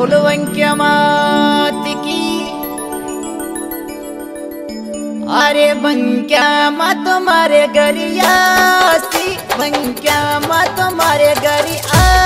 बोलो मात की। अरे बंक्या मा तुम्हारे गरिया बंक्या मा तुम्हारे गरिया